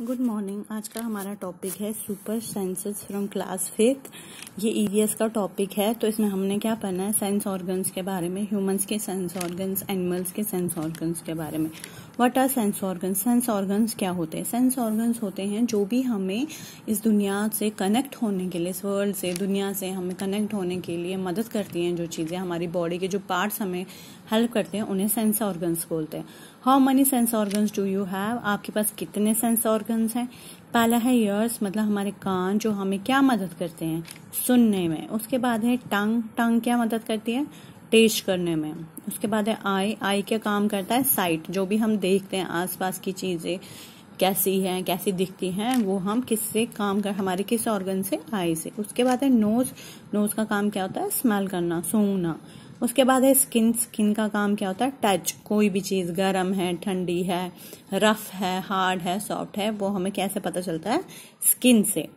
Good morning आज का हमारा टॉपिक है super senses from class fifth ये ईवीएस का टॉपिक है तो इसमें हमने क्या पढ़ना है? सेंस ऑर्गन्स के बारे में ह्यूमंस के सेंस ऑर्गन्स एनिमल्स के सेंस ऑर्गन्स के बारे में. What are sense organs sense organs क्या होते हैं? सेंस ऑर्गन्स होते हैं जो भी हमें इस दुनिया से कनेक्ट होने के लिए, इस वर्ल्ड से, दुनिया से हमें कनेक्ट होने के लिए मदद करती हैं जो चीज़ें हमारी बॉडी के जो पार्ट्स हमें हेल्प करते हैं, उन्हें सेंस ऑर्गन्स बोलते हैं. How many sense organs do you have आपके पास कितने सेंस ऑर्गन्स हैं? पहला है ईयर्स मतलब हमारे कान जो हमें क्या मदद करते हैं? सुनने में। उसके बाद है टंग। टंग क्या मदद करती है? टेस्ट करने में। उसके बाद है आई। आई क्या काम करता है? साइट जो भी हम देखते हैं आसपास की चीज़ें, कैसी हैं, कैसी दिखती हैं, वो हम किससे काम कर, हमारे किस ऑर्गन से? आई से। उसके बाद है नोज़ नोज़ का काम क्या होता है? स्मेल करना, सूंघना। उसके बाद है स्किन स्किन का काम क्या होता है? टच कोई भी चीज़ गर्म है, ठंडी है रफ है हार्ड है सॉफ्ट है, वो हमें कैसे पता चलता है? स्किन से।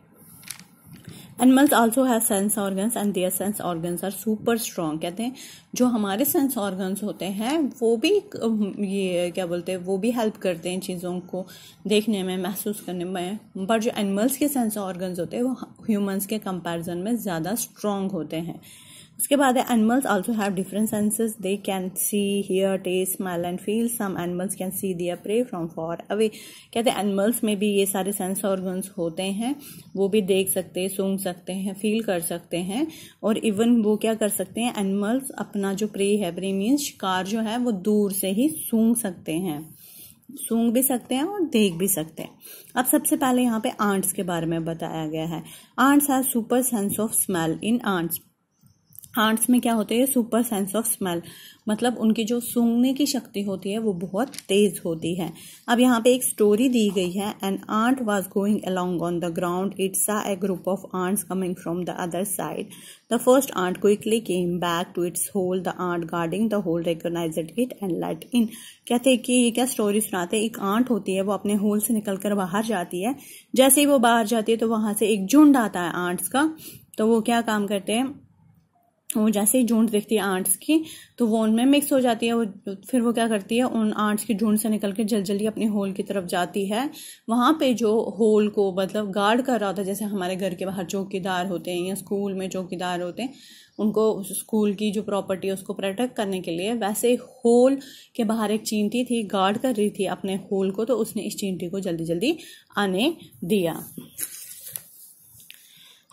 Animals also have sense organs and their sense organs are super strong कहते हैं, जो हमारे सेंस ऑर्गन्स होते हैं, वो भी ये, क्या बोलते हैं, वो भी हेल्प करते हैं चीज़ों को देखने में, महसूस करने में। बट जो एनिमल्स के सेंस ऑर्गन्स होते हैं, वो ह्यूमंस के कंपैरिजन में ज़्यादा स्ट्रॉन्ग होते हैं। उसके बाद है animals also have different senses they can see hear taste smell and feel some animals can see their prey from far away कहते हैं एनिमल्स में भी ये सारे सेंस ऑर्गन्स होते हैं? वो भी देख सकते हैं सूंघ सकते हैं फील कर सकते हैं। और इवन वो क्या कर सकते हैं? एनिमल्स अपना जो प्रे है प्रे मीन्स शिकार जो है, वो दूर से ही सूंघ सकते हैं। सूंघ भी सकते हैं और देख भी सकते हैं। अब सबसे पहले यहाँ पे आंट्स के बारे में बताया गया है। Ants have super sense of smell in ants ants में क्या होते हैं, सुपर सेंस ऑफ़ स्मेल। मतलब उनकी जो सूंघने की शक्ति होती है, वो बहुत तेज होती है। अब यहाँ पे एक स्टोरी दी गई है an ant was going along on the ground it saw a group of ants coming from the other side the first ant quickly came back to its hole the ant guarding the hole recognise it and let in कहते हैं कि ये क्या story सुनाते हैं? एक aunt होती है, वो अपने होल से निकलकर बाहर जाती है। जैसे ही वो बाहर जाती है तो वहाँ से एक झुंड आता है आंट्स का। तो वो क्या काम करते हैं? वो जैसे ही झूठ देखती है आंट्स की तो वो उनमें मिक्स हो जाती है, वो फिर वो क्या करती है, उन आंट्स की झुंड से निकल के जल्दी जल्दी अपने होल की तरफ़ जाती है। वहाँ पे जो होल को मतलब गार्ड कर रहा होता है, जैसे हमारे घर के बाहर चौकीदार होते हैं या स्कूल में चौकीदार होते हैं, उनको स्कूल की जो प्रॉपर्टी है, उसको प्रोटेक्ट करने के लिए वैसे होल के बाहर एक चींटी थी गार्ड कर रही थी अपने होल को तो उसने इस चींटी को जल्दी जल्दी आने दिया।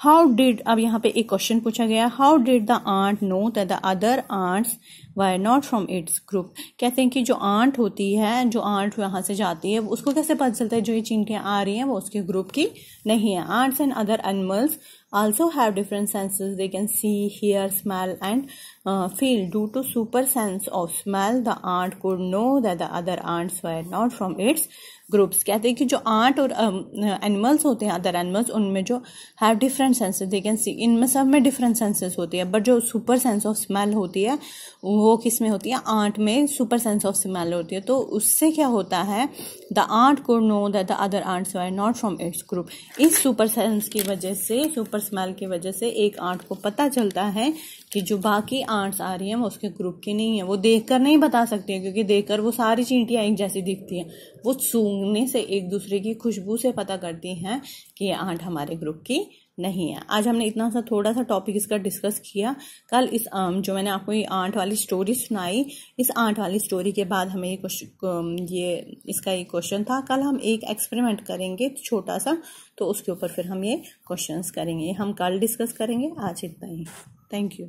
हाउ डिड अब यहाँ पे एक क्वेश्चन पूछा गया how did the ant know the other ants why not from its group कहते हैं कि जो आंट होती है जो आंट यहाँ से जाती है उसको कैसे पता चलता है जो ये चींटियाँ आ रही हैं वो उसके ग्रुप की नहीं है। Ants and other animals also have different senses. They can see hear smell and uh, feel. Due to super sense of smell the ant could know that the other ants not from its groups कहते हैं कि जो aunt और animals um, होते हैं other animals उनमें जो have different senses they can see इनमें सब में डिफरेंट सेंसेस होती है बट जो सुपर सेंस ऑफ़ स्मेल होती है वो किसमें होती है? आंट में सुपर सेंस ऑफ़ स्मेल होती है। तो उससे क्या होता है? द आंट को know that the other ants were not from its group इस सुपर सेंस की वजह से सुपर स्मेल की वजह से एक आंट को पता चलता है कि जो बाकी आंट्स आ रही हैं, वो उसके ग्रुप की नहीं है। वो देखकर नहीं बता सकती है, क्योंकि देखकर वो सारी चींटियाँ एक जैसी दिखती हैं। वो सूंघने से एक दूसरे की खुशबू से पता करती हैं कि ये आंट हमारे ग्रुप की नहीं है। आज हमने इतना सा थोड़ा सा टॉपिक इसका डिस्कस किया। कल इस जो मैंने आपको ये आंट वाली स्टोरी सुनाई, इस आठ वाली स्टोरी के बाद हमें ये क्वेश्चन ये, इसका ये क्वेश्चन था। कल हम एक एक्सपेरिमेंट करेंगे छोटा सा तो उसके ऊपर फिर हम ये क्वेश्चंस करेंगे। हम कल डिस्कस करेंगे। आज इतना ही। Thank you